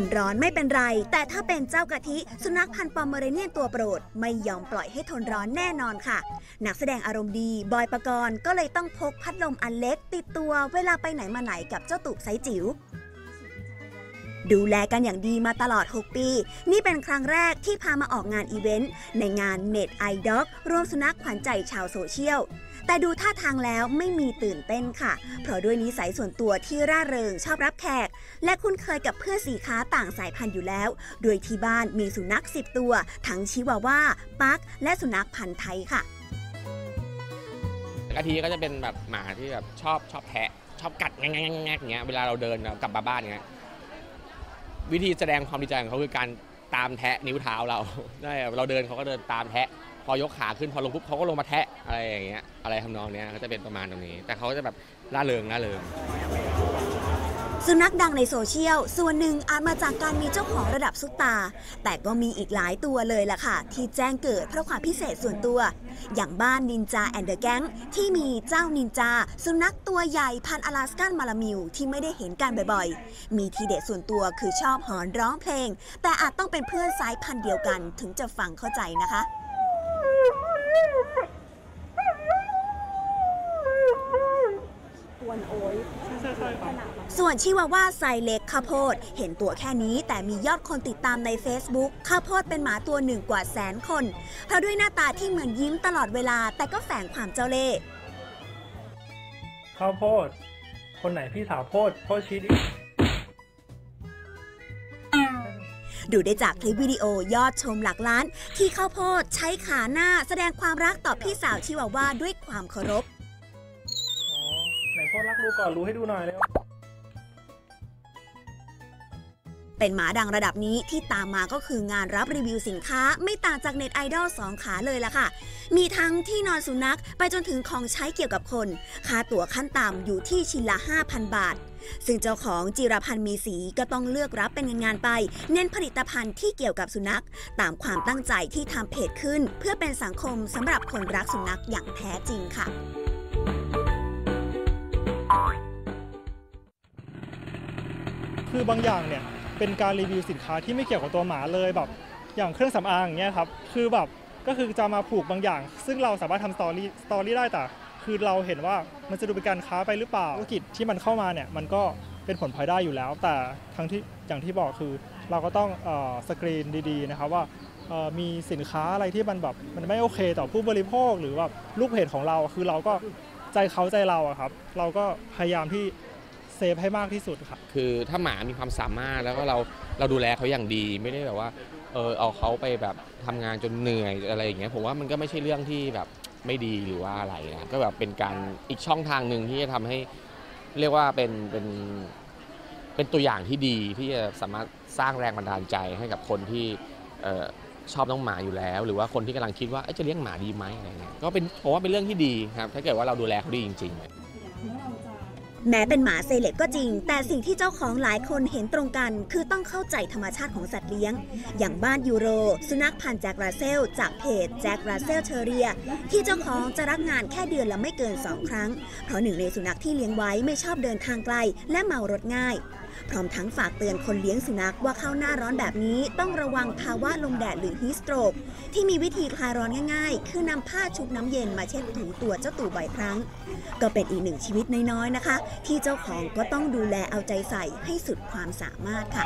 นร้อนไม่เป็นไร แต่ถ้าเป็นเจ้ากะทิ สุนัขพันธุ์ปอมเมอเรเนียนตัวโปรด ไม่ยอมปล่อยให้ทนร้อนแน่นอนค่ะ นักแสดงอารมณ์ดี บอยปกรณ์ก็เลยต้องพกพัดลมอันเล็กติดตัวเวลาไปไหนมาไหนกับเจ้าตูบไซจิ๋วดูแลกันอย่างดีมาตลอด 6 ปี นี่เป็นครั้งแรกที่พามาออกงานอีเวนต์ ในงาน Net i Dog รวมสุนัขขวัญใจชาวโซเชียล แต่ดูท่าทางแล้วไม่มีตื่นเต้นค่ะ เพราะด้วยนิสัยส่วนตัวที่ร่าเริงชอบรับแขก และคุ้นเคยกับเพื่อนสีค้าต่างสายพันธุ์อยู่แล้ว โดยที่บ้านมีสุนัข10ตัว ทั้งชิวาว่า ปัก และสุนัขพันธุ์ไทยค่ะกะทิก็จะเป็นแบบหมาที่แบบชอบชอบแทะ ชอบกัดแงงแงงแงงอย่างเงี้ยเวลาเราเดินกลับมาบ้านเงี้ยวิธีแสดงความดีใจของเขาคือการตามแทะนิ้วเท้าเรา ได้เราเดินเขาก็เดินตามแทะ พอยกขาขึ้นพอลงปุ๊บเขาก็ลงมาแทะอะไรอย่างเงี้ยอะไรทำนองเนี้ยก็จะเป็นประมาณตรงนี้ แต่เขาก็จะแบบล่าเริงล่าเริงสุนัขดังในโซเชียล ส่วนหนึ่งอาจมาจากการมีเจ้าของระดับซุปตา แต่ก็มีอีกหลายตัวเลยล่ะค่ะ ที่แจ้งเกิดเพราะความพิเศษส่วนตัว อย่างบ้านนินจาแอนเดอร์แก๊งที่มีเจ้านินจา สุนัขตัวใหญ่พันอลาสกันมาลามิว ที่ไม่ได้เห็นกันบ่อยๆ มีทีเด็ดส่วนตัวคือชอบหอนร้องเพลง แต่อาจต้องเป็นเพื่อนสายพันธุ์เดียวกันถึงจะฟังเข้าใจนะคะ ส่วนชิวาว่าไซเล็กข้าวโพดเห็นตัวแค่นี้แต่มียอดคนติดตามใน Facebook ข้าวโพดเป็นหมาตัวหนึ่งกว่าแสนคนเพราะด้วยหน้าตาที่เหมือนยิ้มตลอดเวลาแต่ก็แฝงความเจ้าเล่ห์ข้าวโพด คนไหนพี่สาวโพดโพดชีส ดูได้จากคลิปวิดีโอยอดชมหลักล้าน ที่ข้าวโพดใช้ขาหน้าแสดงความรักต่อพี่สาวชิวาว่าด้วยความเคารพอ๋อไหนโพดรักรู้ก่อนรู้ให้ดูหน่อยเร็วเป็นหมาดังระดับนี้ที่ตามมาก็คืองานรับรีวิวสินค้าไม่ต่างจากเน็ตไอดอลสองขาเลยล่ะค่ะ มีทั้งที่นอนสุนัขไปจนถึงของใช้เกี่ยวกับคน ค่าตั๋วขั้นต่ำอยู่ที่ชิ้นละ 5,000 บาท ซึ่งเจ้าของจิรพันธ์มีสีก็ต้องเลือกรับเป็นงานๆไป เน้นผลิตภัณฑ์ที่เกี่ยวกับสุนัข ตามความตั้งใจที่ทำเพจขึ้น เพื่อเป็นสังคมสำหรับคนรักสุนัขอย่างแท้จริงค่ะคือบางอย่างเนี่ยเป็นการรีวิวสินค้าที่ไม่เกี่ยวกับตัวหมาเลยแบบอย่างเครื่องสำอางอย่างเงี้ยครับคือแบบก็คือจะมาผูกบางอย่าง ซึ่งเราสามารถทำ story story ได้แต่ คือเราเห็นว่ามันจะดูเป็นการค้าไปหรือเปล่าธุรกิจที่มันเข้ามาเนี่ยมันก็เป็นผลพลอยได้อยู่แล้ว แต่ทั้งที่อย่างที่บอกคือเราก็ต้องเออสกรีนดีๆนะครับว่ามีสินค้าอะไรที่มันแบบมันไม่โอเคต่อผู้บริโภคหรือแบบลูกเพจของเราคือเราก็ใจเขาใจเราอะครับ เราก็พยายามที่เซฟให้มากที่สุดครับคือถ้าหมามีความสามารถแล้วก็เราเราดูแลเขาอย่างดีไม่ได้แบบว่าเออเอาเขาไปแบบทำงานจนเหนื่อยอะไรอย่างเงี้ยผมว่ามันก็ไม่ใช่เรื่องที่แบบ ไม่ดีหรือว่าอะไรนะก็แบบเป็นการอีกช่องทางหนึ่งที่จะทำให้เรียกว่าเป็นเป็นเป็นตัวอย่างที่ดีที่จะสามารถสร้างแรงบันดาลใจให้กับคนที่ชอบน้องหมาอยู่แล้ว หรือว่าคนที่กำลังคิดว่าจะเลี้ยงหมาดีไหมอะไรเงี้ยก็เป็นผมว่าเป็นเรื่องที่ดีครับถ้าเกิดว่าเราดูแลเขาดีจริงๆ แม้เป็นหมาเซเลบก็จริง แต่สิ่งที่เจ้าของหลายคนเห็นตรงกัน คือต้องเข้าใจธรรมชาติของสัตว์เลี้ยง อย่างบ้านยูโร สุนัขพันธ์แจ็คราเซล จากเพจแจ็คราเซลเชอเรีย ที่เจ้าของจะรับงานแค่เดือนละไม่เกิน 2 ครั้ง เพราะหนึ่งในสุนัขที่เลี้ยงไว้ไม่ชอบเดินทางไกล และเมารถง่าย พร้อมทั้งฝากเตือนคนเลี้ยงสุนัขว่าเข้าหน้าร้อนแบบนี้ต้องระวังภาวะลมแดดหรือฮีสโตรก ที่มีวิธีคลายร้อนง่ายๆ คือนำผ้าชุบน้ำเย็นมาเช็ดถูตัวเจ้าตู่บ่อยครั้ง ก็เป็นอีกหนึ่งชีวิตน้อยๆนะคะ ที่เจ้าของก็ต้องดูแลเอาใจใส่ให้สุดความสามารถค่ะ